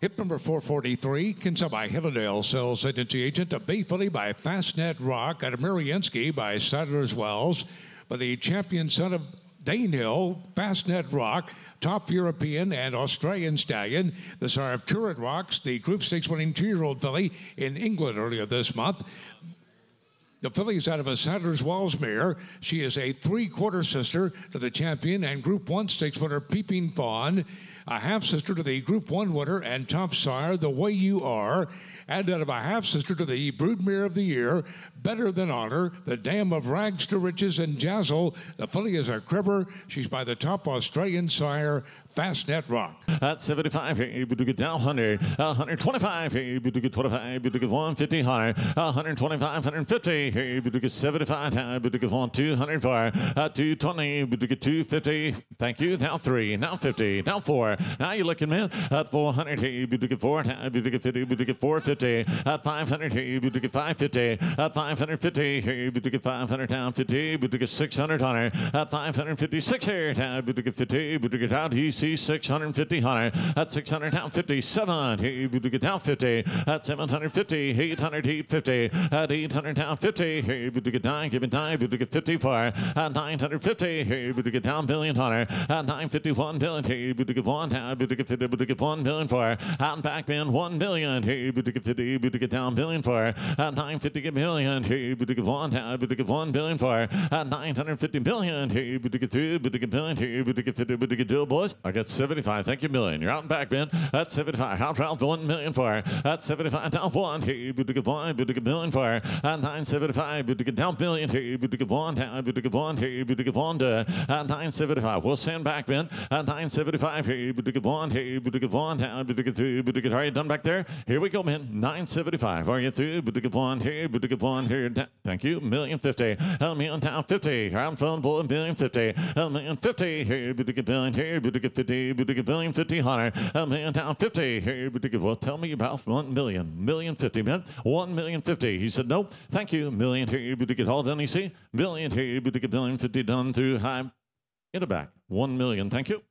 Hip number 443, Kinsa by Hill 'n' Dale Sales Agency agent a Bay Filly by Fastnet Rock at Maryinsky by Sadler's Wells. By the champion son of Danehill, Fastnet Rock, top European and Australian stallion. The of Turret Rocks, the Group 6 winning two year old filly in England earlier this month. The filly is out of a Sadler's Wells mare. She is a three quarter sister to the champion and Group 1 stakes winner Peeping Fawn, a half sister to the Group 1 winner and top sire Thewayyouare, and out of a half sister to the Broodmare of the Year, Better Than Honour, the Dam of Rags to Riches and Jazil. The filly is a cribber. She's by the top Australian sire, Fastnet Rock. At 75, able to get down 100, 125, able to get 25, able to get 150, 100, 125, 150, able to 75, able to get 1, 204, 220, able 250. Thank you. Now 3, now 50, now 4. Now you're looking, man. At 400, able to get 4, able 50, able 450. At 500, able to 550. At 550, able to 500, down 50, able 600, 100. At 556 here, to 50, able to get out. He's 650 hunter at 600 down 57 able to down 50 at 750 800 850 at 800 down 50 able to get down give it down able to get 54 at 950 able to get down billion hunter at 951 billion able to get one down able to get 50 able to get 1 billion for out back bin 1 billion able to get 50 able to get down billion for at 950 get million to get one down able to get 1 billion for at 950 billion able to get 3 able to get billion able to get 50 able to get two boys I got 75. Thank you, million. You're out and back, Ben. That's 75. Out round one million for. That's 75 down one. Hey, but to get one, but to get million for. And 975, but to get down billion. Hey, but to get one down, but to get one. Hey, but to get one to. And 975. We'll send back, Ben. And 975. Hey, but to get one. Hey, but to get one but to get two, but to get. Are you done back there? Here we go, man. 975. Are you through? Hey, but to get one. Here. Thank you. Million fifty. A million down 50. Round phone, boy, million fifty. A million fifty. Here, get billion. Here, but to get 50 fifty, get billion fifty hundred, a million down fifty. Get well, tell me about one million, million fifty, man, one million fifty. He said, nope, thank you, million here, but to get all done. You see, million here, but to get billion fifty done through high in the back, one million, thank you.